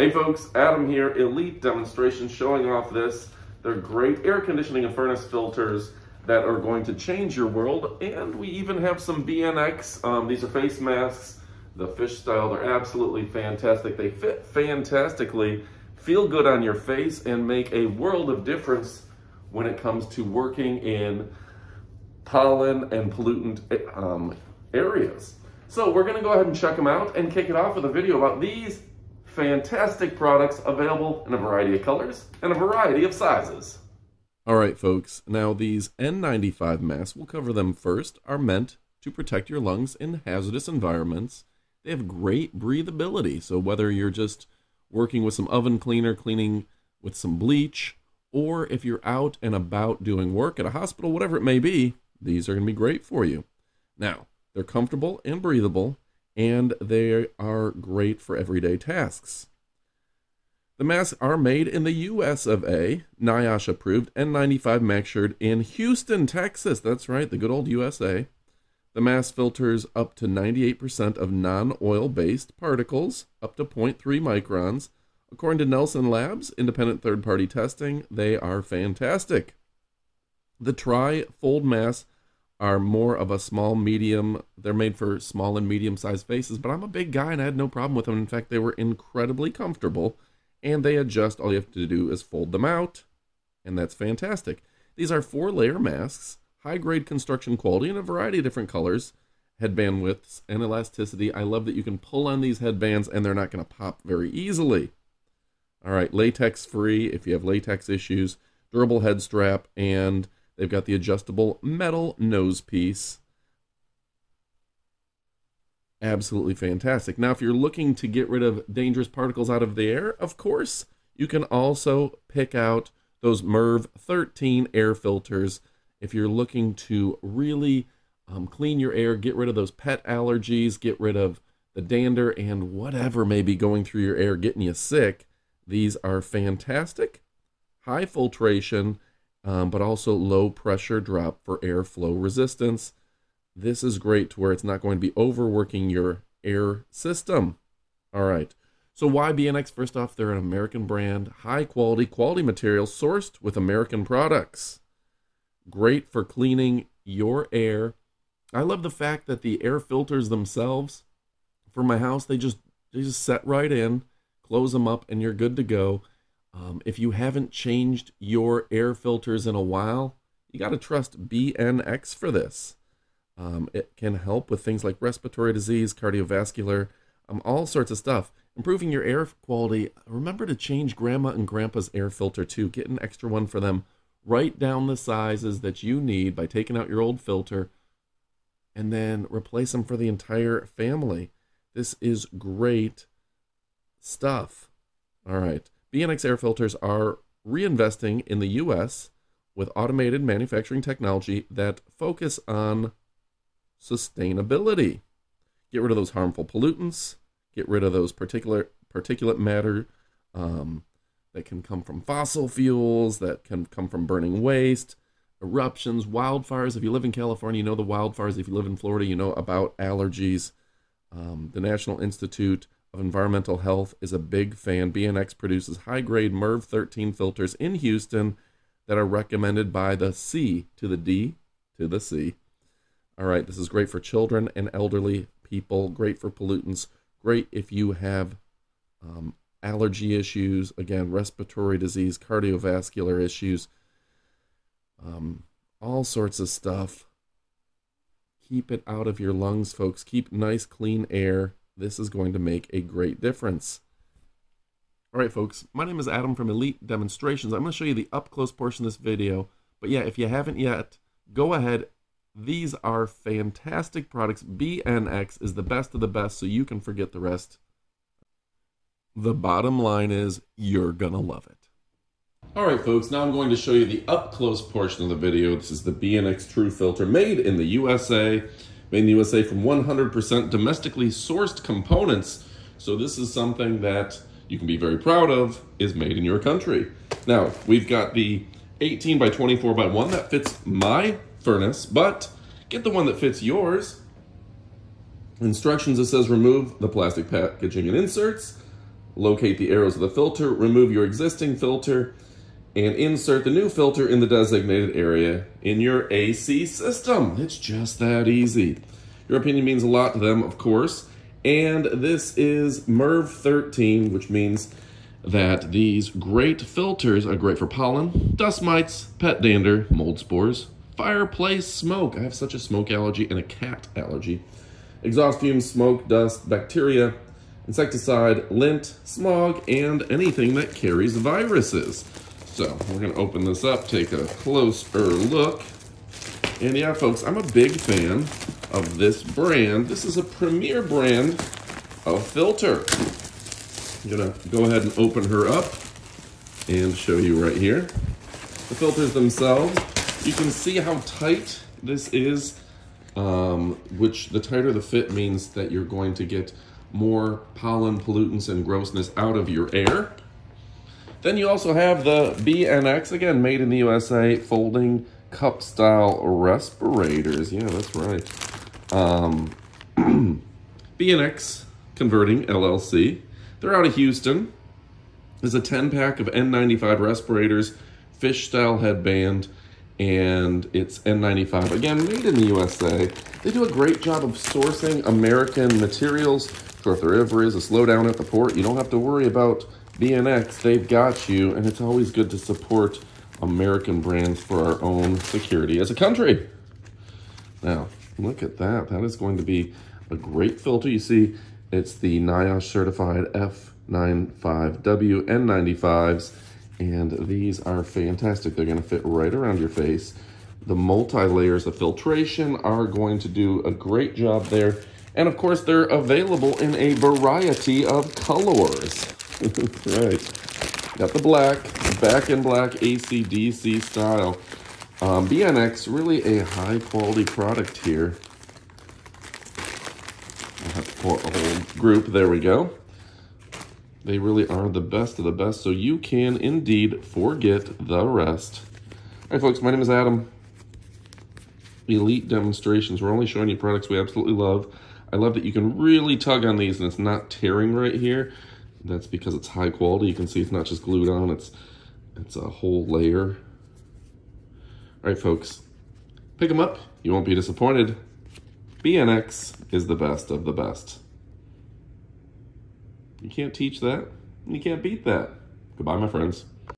Hey folks, Adam here, Elite Demonstration showing off this. They're great air conditioning and furnace filters that are going to change your world. And we even have some BNX. Um, these are face masks, the fish style. They're absolutely fantastic. They fit fantastically, feel good on your face, and make a world of difference when it comes to working in pollen and pollutant um, areas. So we're gonna go ahead and check them out and kick it off with a video about these fantastic products available in a variety of colors and a variety of sizes. All right, folks. Now, these N95 masks, we'll cover them first, are meant to protect your lungs in hazardous environments. They have great breathability. So, whether you're just working with some oven cleaner, cleaning with some bleach, or if you're out and about doing work at a hospital, whatever it may be, these are going to be great for you. Now, they're comfortable and breathable, and they are great for everyday tasks. The masks are made in the US of A, NIOSH approved, N95 manufactured in Houston, Texas. That's right, the good old USA. The mask filters up to 98% of non oil based particles, up to 0.3 microns. According to Nelson Labs, independent third party testing, they are fantastic. The tri fold masks are more of a small, medium. They're made for small and medium sized faces, but I'm a big guy and I had no problem with them. In fact, they were incredibly comfortable and they adjust. All you have to do is fold them out, and that's fantastic. These are four layer masks, high grade construction quality in a variety of different colors, headband widths, and elasticity. I love that you can pull on these headbands and they're not going to pop very easily. All right, latex free if you have latex issues, durable head strap, and They've got the adjustable metal nose piece. Absolutely fantastic. Now, if you're looking to get rid of dangerous particles out of the air, of course, you can also pick out those MERV 13 air filters. If you're looking to really um, clean your air, get rid of those pet allergies, get rid of the dander and whatever may be going through your air getting you sick, these are fantastic. High filtration um, but also low pressure drop for airflow resistance. This is great to where it's not going to be overworking your air system. All right. So why BNX? First off, they're an American brand, high quality, quality material sourced with American products. Great for cleaning your air. I love the fact that the air filters themselves for my house, they just they just set right in, close them up, and you're good to go. Um, if you haven't changed your air filters in a while, you got to trust BNX for this. Um, it can help with things like respiratory disease, cardiovascular, um, all sorts of stuff. Improving your air quality. Remember to change grandma and grandpa's air filter too. Get an extra one for them. Write down the sizes that you need by taking out your old filter and then replace them for the entire family. This is great stuff. All right. BNX air filters are reinvesting in the US with automated manufacturing technology that focus on sustainability. Get rid of those harmful pollutants, get rid of those particular particulate matter um, that can come from fossil fuels, that can come from burning waste, eruptions, wildfires. If you live in California, you know the wildfires. If you live in Florida, you know about allergies. Um, the National Institute of Environmental Health is a big fan. BNX produces high grade MERV 13 filters in Houston that are recommended by the C to the D to the C. All right, this is great for children and elderly people, great for pollutants, great if you have um, allergy issues, again, respiratory disease, cardiovascular issues, um, all sorts of stuff. Keep it out of your lungs, folks. Keep nice, clean air this is going to make a great difference. All right, folks, my name is Adam from Elite Demonstrations. I'm going to show you the up-close portion of this video. But yeah, if you haven't yet, go ahead. These are fantastic products. BNX is the best of the best, so you can forget the rest. The bottom line is you're going to love it. All right, folks, now I'm going to show you the up-close portion of the video. This is the BNX True Filter made in the USA made in the USA from 100% domestically sourced components. So this is something that you can be very proud of is made in your country. Now, we've got the 18 by 24 by 1 that fits my furnace, but get the one that fits yours. Instructions, it says remove the plastic packaging and inserts, locate the arrows of the filter, remove your existing filter, and insert the new filter in the designated area in your AC system. It's just that easy. Your opinion means a lot to them, of course. And this is MERV 13, which means that these great filters are great for pollen, dust mites, pet dander, mold spores, fireplace smoke. I have such a smoke allergy and a cat allergy. Exhaust fumes, smoke, dust, bacteria, insecticide, lint, smog, and anything that carries viruses. So we're gonna open this up, take a closer look. And yeah, folks, I'm a big fan of this brand. This is a premier brand of filter. I'm gonna go ahead and open her up and show you right here. The filters themselves, you can see how tight this is, um, which the tighter the fit means that you're going to get more pollen, pollutants, and grossness out of your air. Then you also have the BNX, again, made in the USA, folding cup style respirators. Yeah, that's right. Um, BNX Converting LLC. They're out of Houston. There's a 10 pack of N95 respirators, fish style headband, and it's N95. Again, made in the USA. They do a great job of sourcing American materials. So if there ever is a slowdown at the port, you don't have to worry about BNX. They've got you, and it's always good to support American brands for our own security as a country. Now, look at that. That is going to be a great filter. You see, it's the NIOSH certified F95W N95s, and these are fantastic. They're going to fit right around your face. The multi-layers of filtration are going to do a great job there. And of course, they're available in a variety of colors. right. Got the black, back in black ACDC style. Um, BNX, really a high quality product here. I'll have to pour a whole group. There we go. They really are the best of the best, so you can indeed forget the rest. All right, folks, my name is Adam. Elite Demonstrations. We're only showing you products we absolutely love. I love that you can really tug on these and it's not tearing right here. That's because it's high quality. You can see it's not just glued on, it's, it's a whole layer. All right, folks, pick them up. You won't be disappointed. BNX is the best of the best. You can't teach that. You can't beat that. Goodbye, my friends.